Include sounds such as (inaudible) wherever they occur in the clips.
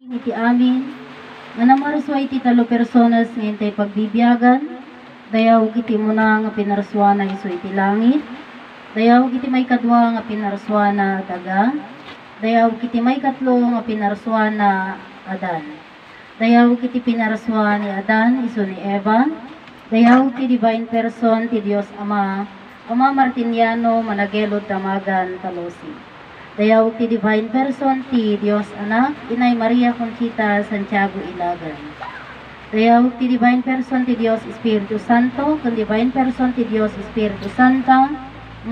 iti amin, nga namaraswa iti talo personas nga intay pagbibiyagan, dayaw iti muna nga pinaraswa na iso iti langit, dayaw iti may kadwa nga pinaraswa na daga, dayaw iti may katlo nga pinaraswa na adan. Dayaw iti pinaraswa ni Adan, iso ni Eva, dayaw ti divine person ti Dios Ama, Ama Martiniano, Managelod, Damagan, Talosi. Dayaw ti divine person ti Dios Anak, Inay Maria Conchita Santiago Ilagan. Dayaw ti divine person ti Dios Espiritu Santo, kun divine person ti Dios Espiritu Santa,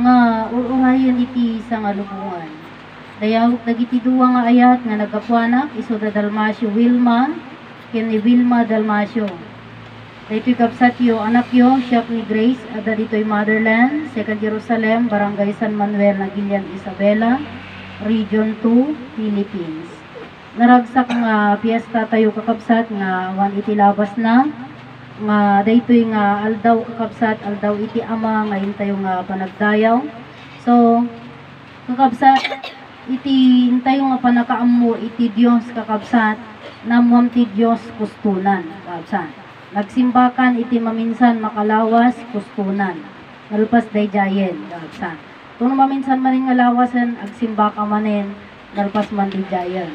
nga uurayon iti sa nga lubungan. Dayaw dagiti duwa nga ayat nga nagapuanak iso da Dalmasio Wilma, ken ni Wilma Dalmasio. Dito kapsat yo, anak yo, siya ni Grace, ada dito'y Motherland, Second Jerusalem, Barangay San Manuel, Nagilian, Isabela, Region 2, Philippines. Naragsak nga piyesta tayo kakabsat nga wan iti labas na nga daytoy nga aldaw kakabsat aldaw iti ama ngayon tayo nga panagdayaw. So kakabsat iti tayo nga panakaammo iti Dios kakabsat namuam ti Dios kustunan kakabsat. Nagsimbakan iti maminsan makalawas kustunan. Nalpas dayjayen kakabsat. Kung maminsan maning ngalawasan agsimbaka manen nalpas man dayjayen.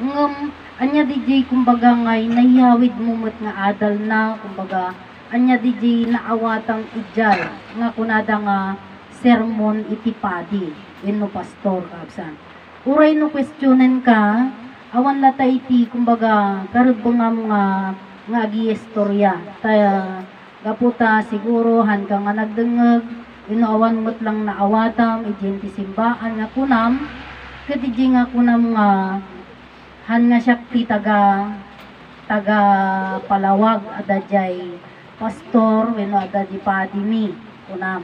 Ngam, anya DJ kumbaga ngay nayawid mo met nga adal na, kumbaga, anya DJ naawatang ijal, nga kunada nga sermon iti padi, no pastor kabsan. Uray no questionen ka, awan lata iti, kumbaga, karbo nga mga nga agi istorya. Taya, gaputa siguro han ka nga nagdengeg, inuawan mo't lang naawatam, iti simbaan nga kunam, kadiji nga kunam nga han nga siya ti taga taga palawag adajay pastor wenno adadi padimi kunam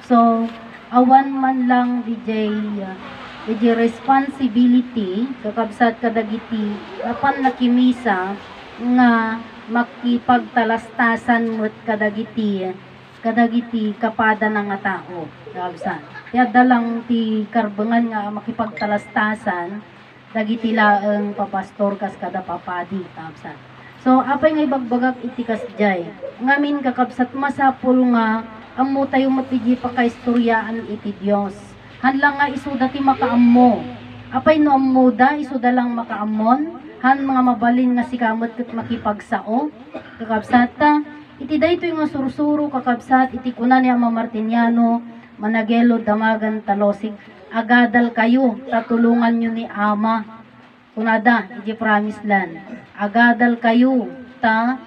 so awan man lang DJ uh, DJ responsibility kakabsat kadagiti apan nakimisa nga makipagtalastasan mo't kadagiti kadagiti kapada ng nga tao kakabsat kaya dalang ti karbangan nga makipagtalastasan dagiti laeng papastor kas kada papadi kapsat. So apay nga ibagbagak iti kasjay. Ngamin kakabsat masapul nga ammo tayo matigi pa kaistoryaan iti Dios. Hanlang nga isuda ti makaammo. Apay no ammo da isuda lang makaammon. Han mga mabalin nga sikamot ket makipagsao. Kakabsat ta iti daytoy nga sursuro kakabsat iti kunan ni Ama Martiniano managelo damagan talosig agadal kayo, tatulungan nyo ni Ama. Kunada, iti promise land. Agadal kayo, ta,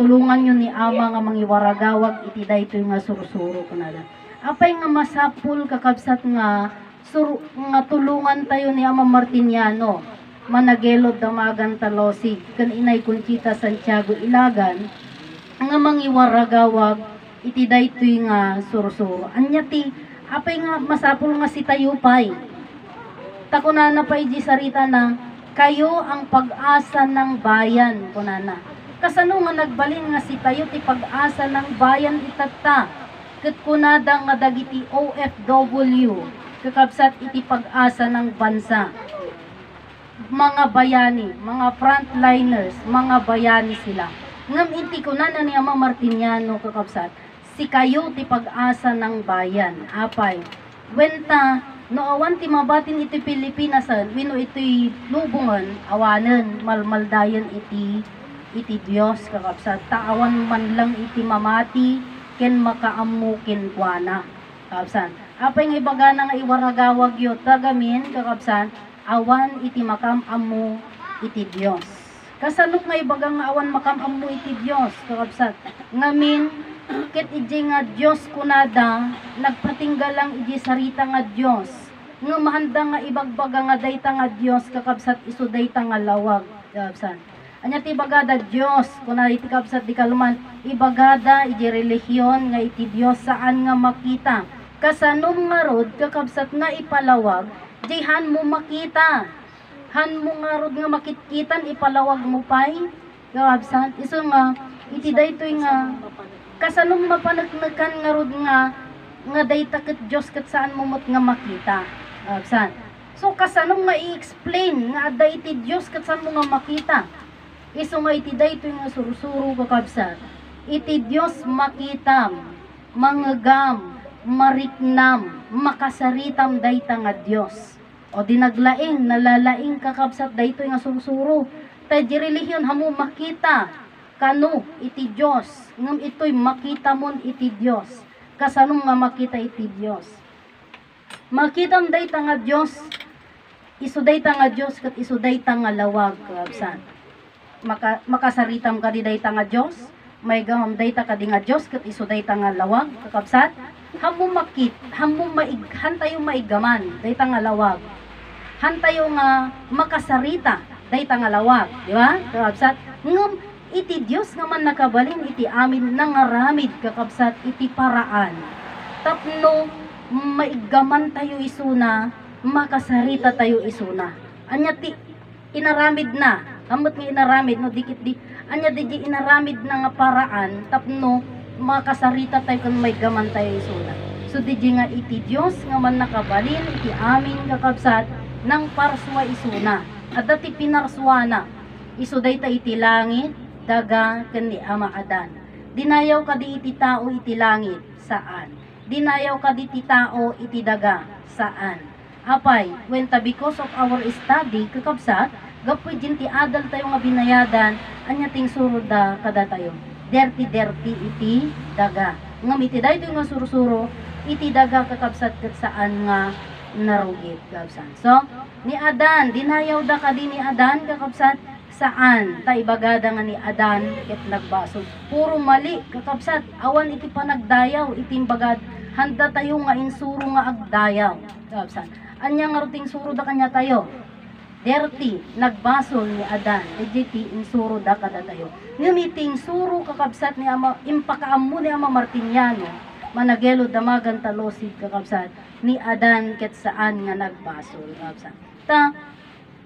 tulungan nyo ni Ama nga mangiwaragawag iti daytoy nga sursuro kunada. Apay nga masapul kakabsat nga sur, nga tulungan tayo ni Ama Martiniano managelo damagan talosig kan inay Conchita Santiago Ilagan nga mangiwaragawag iti daytoy nga sursuro. Anya ti apay nga masapul nga si tayo pay. Takunana pa iji sarita na kayo ang pag-asa ng bayan kunana. Kasano nga nagbalin nga si tayo ti pag-asa ng bayan itata. Ket kunada nga dagiti OFW kakabsat iti pag-asa ng bansa. Mga bayani, mga frontliners, mga bayani sila. Ngam iti kunana ni Ama Martiniano kakabsat si kayo ti pag-asa ng bayan. Apay, wenta, no awan ti mabatin iti Pilipinasan, wino iti lubungan, awanen, malmaldayan iti iti Dios kakapsat. Taawan man lang iti mamati, ken makaammo ken kuana. Kakapsan. Apay nga ibaga nga iwaragawag yo, tagamin kakapsan, awan iti makamamu iti Dios. Kasanok nga ibaga nga awan makamamu iti Dios, kakapsat. Ngamin, ket iji nga Dios kunada nagpatinggal lang iji sarita nga Dios nga mahanda nga ibagbaga nga dayta nga Dios kakabsat isu dayta nga lawag kakabsat. Anya ti bagada Dios kunada iti kabsat di kalman ibagada iji relihiyon nga iti Dios saan nga makita? Kasanom nga rod kakabsat nga ipalawag di han mo makita han mo nga rod nga makitkitan ipalawag mo pay kakabsat isu nga iti daytoy nga kasanong mapanagnagan nga rod nga nga dayta ket Dios ket saan mo mot nga makita. Saan? So kasanong nga i-explain nga adda iti Dios kat saan mo nga makita. Iso nga iti dayto nga surusuro kakabsat. Iti Dios makitam, manggagam, mariknam, makasaritam dayta nga Dios. O dinaglaing, nalalaing kakabsat dayto nga surusuro. Ta di relihiyon hamo makita kano iti Dios. Ngam ito'y makita mon iti Dios. Kasanong nga makita iti Dios. Makitam dayta nga Dios isuday ta nga Dios kat isuday ta nga lawag kabsan maka, makasaritam ka di day ta nga Dios may gamam day ta ka di nga Dios kat isuday ta nga lawag kakabsat hamo makit hamo maig hantayo maigaman day ta nga lawag hantayo nga makasarita day ta nga lawag di ba kakabsat ngam iti Dios nga man nakabalin iti amin nangaramid kakabsat iti paraan tapno maigaman tayo isuna makasarita tayo isuna. Anya ti inaramid na. Amot nga inaramid no dikit di. Anya di di inaramid na nga paraan tapno makasarita tayo kung may gaman tayo isuna. So di nga iti Dios nga man nakabalin iti amin kakabsat ng parswa isuna. At dati pinarswana. Isuday ta iti langit daga ken ni Ama Adan. Dinayaw ka di iti tao iti langit saan? Dinayaw ka di iti tao iti daga saan? apay when ta because of our study kakabsat gapoy din ti adal tayo nga binayadan anya ting surod da kada tayo derti derti iti daga ngam iti daytoy nga surusuro iti daga kakabsat ket saan nga narugit kakabsat so ni Adan dinayaw da ka di ni Adan kakabsat saan? Ta ibagada nga ni Adan ket nagbasog. Puro mali kakabsat awan iti panagdayaw iti bagad. Handa tayo nga insuro nga agdayaw kakabsat anya nga ruting suro da kanya tayo. Derti, nagbasol ni Adan, ejiti insuro da kada tayo. Ngumiting suro kakabsat ni ama, impakaammo ni ama Martiniano, managelo damagan talosid kakabsat, ni Adan ket saan nga nagbasol kakabsat. Ta,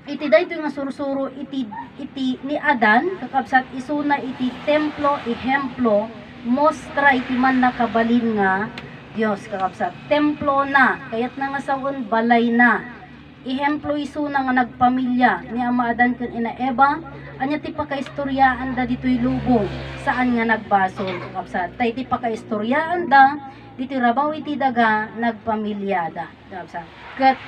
iti dayto nga sursuro iti iti ni Adan kakabsat isuna iti templo ihemplo mostra iti man nakabalin nga Dios kakabsat. Templo na, kayat na nga sawon balay na. Ihemplo iso na nga nagpamilya ni Ama Adan ken ina Eva, anya ti pakaistoryaan da ditoy lubong saan nga nagbasol kakabsat. Tay ti pakaistoryaan da diti rabaw iti daga nagpamilya da kakabsat. Ket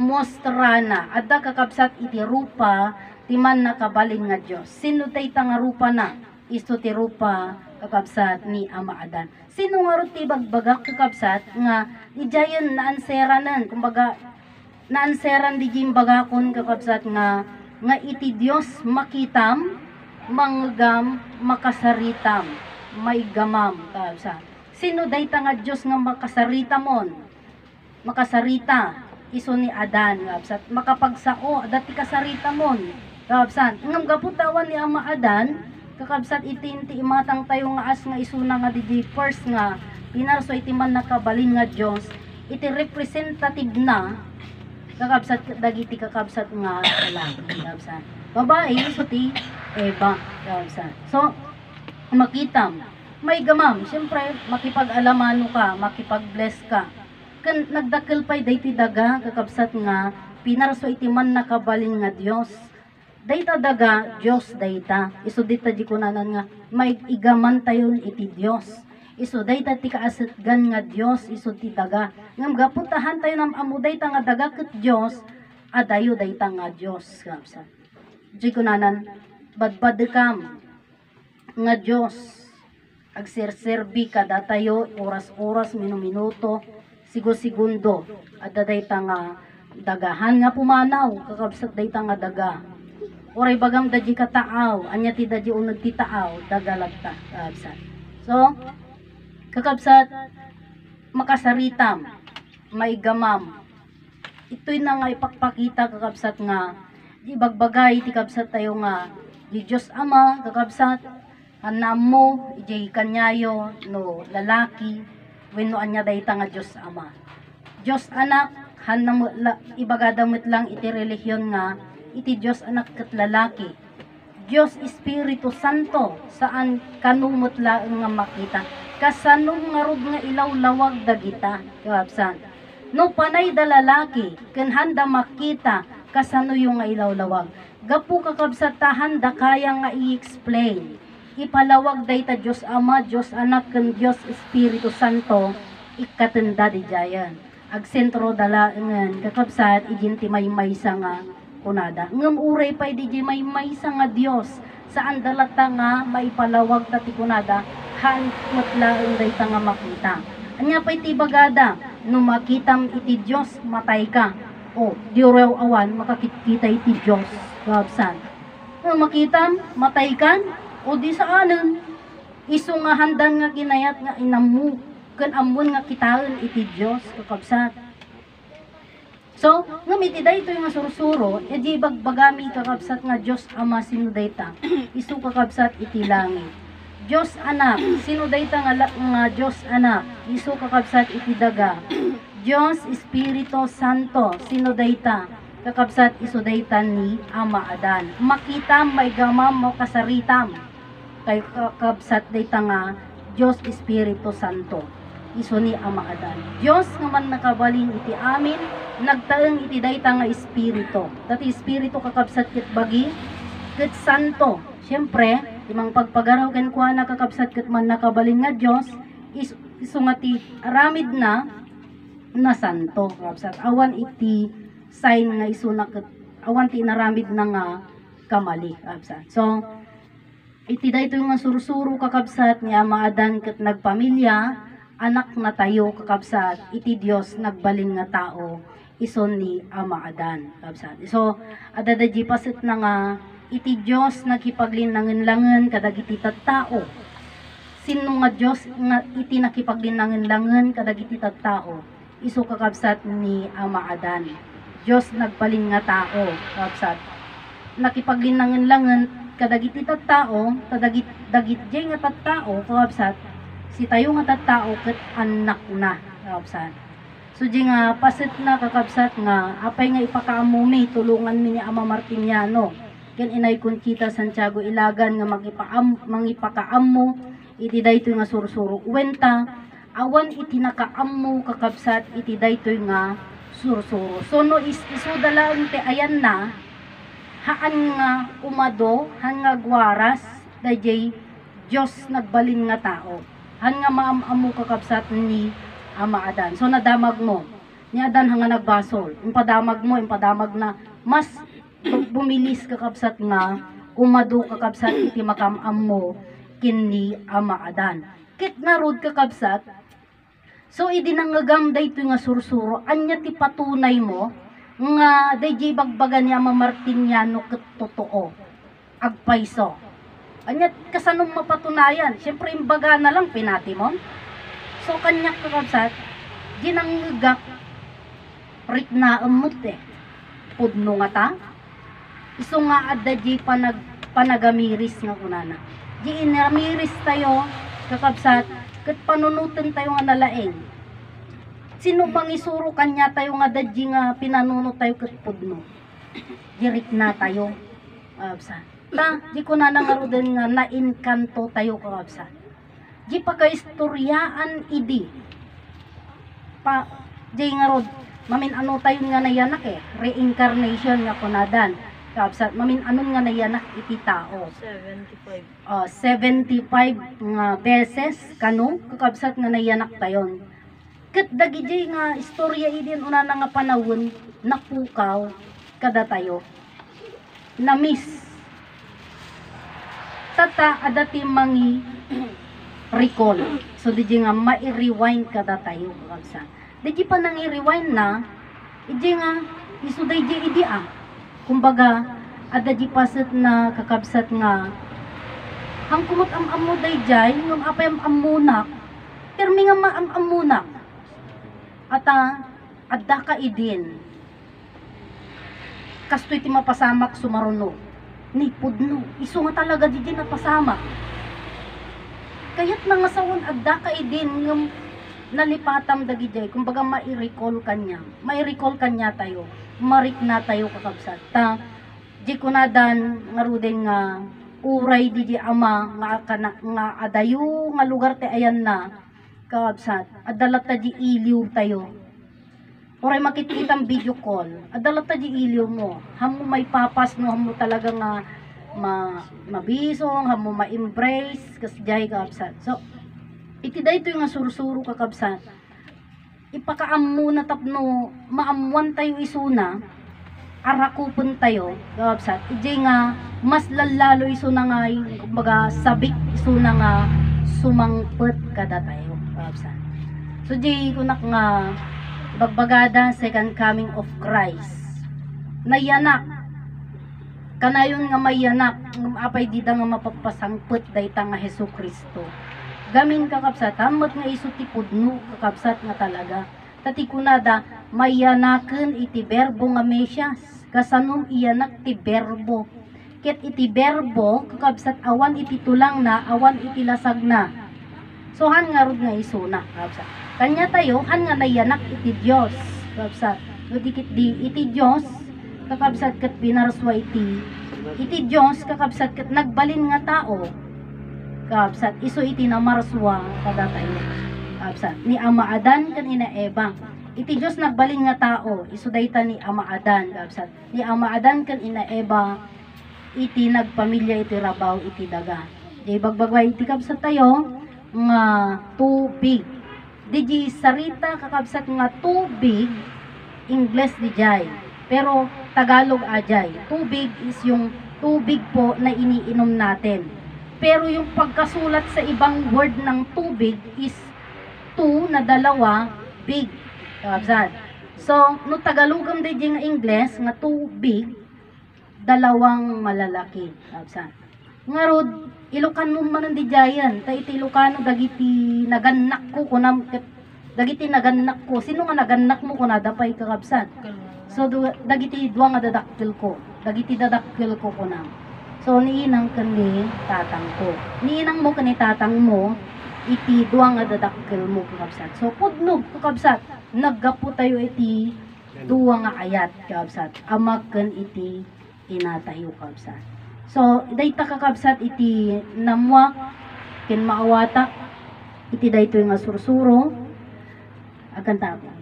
mostrana adda kakabsat iti rupa ti man nakabalin nga Dios. Sino tay ta nga rupa na? Isto ti rupa kakabsat ni Ama Adan. Sino nga ro ti bagbagak kakabsat nga ijayon naanseranan kumbaga naanseran di jim bagakon kakabsat nga nga iti Dios makitam manggam makasaritam maigamam kakabsat. Sino dayta nga Dios nga makasaritamon makasarita iso ni Adan kakabsat makapagsao dati kasaritamon kakabsat ngam gaputawan ni Ama Adan kakabsat itinti imatang tayo nga as nga isuna nga di first nga pinarso iti man nakabalin nga Dios iti representative na kakabsat dagiti kakabsat nga lalaki kakabsat. Babae so ti Eva kakabsat. So makitam may gamam syempre makipag-alamano ka makipag-bless ka. Kan nagdakkel pay dayti daga kakabsat nga pinarso iti man nakabalin nga Dios dayta daga Dios dayta. Iso dita di kunanan nga may igaman tayon iti Dios iso dayta ti kaasatgan nga Dios iso ti daga. Ngam gaputahan tayo nam amo dayta nga daga ket Dios adayo dayta nga Dios kapsa di kunanan badbad kam nga Dios agserserbi kada tayo oras-oras minuminuto sigo-segundo at dayta nga dagahan nga pumanaw kakabsat dayta nga daga. Oray bagam daji kataaw, anya ti daji unag ti taaw, dagalagta, kakabsat. So, kakabsat, makasaritam, maigamam. Ito'y na nga ipakpakita kakabsat nga, di bagbagay ti kabsat tayo nga, di Diyos Ama, kakabsat, anam mo, ijay kanyayo, no lalaki, wenno anya dayta nga Diyos Ama. Diyos anak, hanam ibagadamit lang iti relihiyon nga, iti Diyos anak kat lalaki. Diyos Espiritu Santo saan kanumot laeng nga makita. Kasanong nga rod nga ilaw lawag dagita. Kapsan. no panay da lalaki ken handa makita kasano yung nga ilawlawag gapu kakabsat ta handa kaya nga i-explain ipalawag day ta Diyos Ama, Diyos Anak, ken Diyos Espiritu Santo ikatenda di jayan ag sentro dala ngan kakabsat ijinti may may sa nga kunada ngem uray pay di may may sa nga Dios saan dalata nga maipalawag ta ti kunada han matlaeng day ta nga makita. Anya pay ti bagada no makitam iti Dios matay ka. O di raw awan makakita iti Dios kabsan no makitam matay kan o di saanen iso nga handan nga ginayat nga inamu ken amon nga kitaen iti Dios kakabsat. So, ngamiti dayto nga sursuro, e di bagbagami kakabsat nga Dios Ama sino dayta. Isu kakabsat iti langit. Dios anak, sino dayta nga, nga Dios anak, isu kakabsat iti daga. Dios Espiritu Santo, sino dayta, kakabsat isu dayta ni Ama Adan. Makita may gamam mo kasaritam. Kay kakabsat dayta nga Dios Espiritu Santo iso ni Ama Adan. Dios nga man nakabalin iti amin, nagtaeng iti dayta nga espiritu. Dati espiritu kakabsat ket bagi, ket santo. Siyempre, timang pagpagaraw ken kuha na kakabsat ket man nakabalin nga Dios, is, iso nga ti aramid na na santo kakabsat. Awan iti sign nga iso na ket awan ti naramid na nga kamali kakabsat. So, iti dayto nga sursuro kakabsat ni Ama Adan ket nagpamilya anak na tayo kakabsat iti Dios nagbalin nga tao ison ni Ama Adan kakabsat so adadaji pasit na nga iti Dios nakipaglinangan-langan kadagiti tao sino nga Dios nga iti nakipaglinangan-langan kadagiti tao iso kakabsat ni Ama Adan. Dios nagbalin nga tao kakabsat. Nakipaglinangan-langan kadagiti tao kadagit dagit nga tattao kakabsat. Si tayo nga tattao ket anak na kakabsat. So di nga pasit na kakabsat nga apay nga ipakaamumi tulungan mi ni Ama Martiniano ken inay Conchita Santiago Ilagan nga magipaam mangipakaammo iti daytoy nga sursuro wenta awan iti nakaammo kakabsat iti daytoy nga sursuro. So no is isudala ti ayan na. Haan nga umado han nga gwaras dayjay Dios nagbalin nga tao. Han nga maamamu kakabsat ni Ama Adan. So nadamag mo. Ni Adan nga nagbasol. Impadamag mo impadamag na. Mas bumilis kakabsat nga umado kakabsat iti makamam mo kinni Ama Adan. Kit narod kakabsat so idi nangagam dayto nga sursuro anya ti patunay mo nga dayjay bagbagan niya Ama Martiniano ket totoo agpaiso. Anya kasanong mapatunayan? Syempre imbaga na lang pinatimon so kanya kakabsat ginanggagak rit na amot eh. Pudno nga ta iso nga adda di panag panagamiris nga kunana di inamiris tayo kakabsat ket panunutan tayo nga nalaeng. Sino bang isuro kanya tayo nga dadji nga pinanunot tayo ket pudno? Dirik na tayo kakabsat. Ta di ko na nangarudan nga nainkanto tayo kakabsat. Di pa ka istoryaan idi. Pa di nga rod mamin ano tayo nga nayanak eh reincarnation nga kunadan kakabsat mamin anon nga nayanak iti tao? 75. uh, 75 nga beses kano kakabsat nga nayanak tayon ket dagiti nga istorya idin una na nga panahon napukaw kada tayo. Na miss. Tata adati mangi (clears throat) recall. So di nga ma-rewind kada tayo kakabsat di pa nang i-rewind na idi nga iso di idi ah kumbaga ada di paset na kakabsat nga ang kumot am amo day jay ngam apay am amunak permi nga ma am amunak ata adda ka idin. Kastoy ti mapasamak sumaruno. Ni pudno iso nga talaga di din napasamak. Kayat nga sawon adda ka idin ngam nalipatam dagi jay. Kumbaga mai-recall kanya. Mai-recall kanya tayo marik na tayo kakabsat ta di kunadan nga ruden nga uray di di ama nga kana, nga adayo nga lugar te ayan na kakabsat adalat ta di iliw tayo Oray makikitang video call. Adala ta di ilyo mo. Hamo may papas no hamo talaga nga ma mabisong, hamo ma-embrace kas jay kabsat. So iti dayto nga sursuro ka kabsat. Ipakaam muna tapno maamuan tayo isuna arakupon tayo kabsat. Ije nga mas lalalo isuna nga kumbaga sabik isuna nga sumangpet kada tayo kabsat. So di kunak nga bagbagada second coming of Christ. Nayanak. Kanayon nga mayanak, apay di da nga mapapasangpet dayta nga Heso Kristo. Gamin kakapsat, hamot nga iso ti pudno kakapsat nga talaga. Tati kunada, mayanaken iti berbo nga mesyas. Kasanom iyanak ti berbo. Ket iti berbo, kakabsat awan iti tulang na, awan iti lasag na. So han nga rod nga iso na, kakabsat. Kanya tayo, han nga nayanak iti Diyos. Kakabsat. No dikit di, iti Diyos, kakabsat kat pinarswa iti. Iti Diyos, kakabsat kat nagbalin nga tao. Kakabsat, iso iti namarswa kada tayo. Kakabsat, ni Ama Adan kan ina Eva. Iti Diyos nagbalin nga tao, iso dayta ni Ama Adan. Kakabsat, ni Ama Adan kan ina Eva, iti nagpamilya iti rabaw iti daga. Di bagbagway iti kabsat tayo nga tubig. Di sarita kakabsat nga tubig Ingles di jay. Pero Tagalog ajay. Tubig is yung tubig po na iniinom natin. Pero yung pagkasulat sa ibang word ng tubig is two na dalawa big. Kakabsat. So, no Tagalogam di nga Ingles nga tubig dalawang malalaki. Absa. Nga rod, Ilocano man ang dijayan. Ta iti Ilocano dagiti naganak ko kunam dagiti naganak ko. Sino nga naganak mo kuna dapay kakabsat? So dagiti duwa nga dadakkel ko. Dagiti dadakkel ko kunam. So niinang kani tatang ko. Niinang mo kani tatang mo iti duwa nga dadakkel mo kakabsat. So pudnog kakabsat. Naggapo tayo iti duwa nga ayat kakabsat. Amagken iti inatayo kakabsat. So, dayta kakabsat iti namwak, kin maawata, iti dayto nga sursuro, akan tapon.